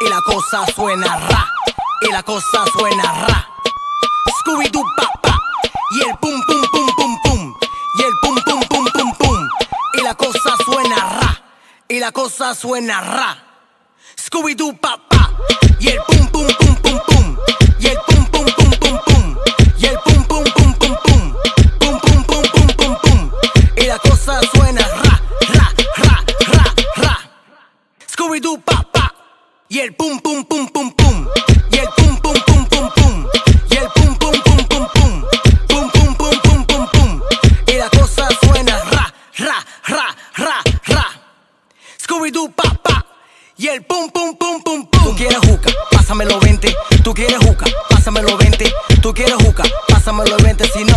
y la cosa suena ra, y la cosa suena ra. Scooby Doo pa y el pum pum pum pum pum y el pum pum pum pum pum y la cosa suena ra, y la cosa suena ra. Scooby Doo pa y el pum pum pum pum pum y el pum pum pum pum pum y el pum pum pum pum pum pum pum pum pum pum pum y la cosa suena ra ra ra ra ra. Scooby Doo pa y el pum pum pum pum pum. Y el pum pum pum pum pum. Y el pum pum pum pum pum. Pum pum pum pum pum pum. Y la cosa suena ra ra ra ra ra. Scooby Doo pa pa. Y el pum pum pum pum pum. Tú quieres juca, pásamelo 20. Tú quieres juca, pásamelo 20. Tú quieres juca, pásamelo 20 si no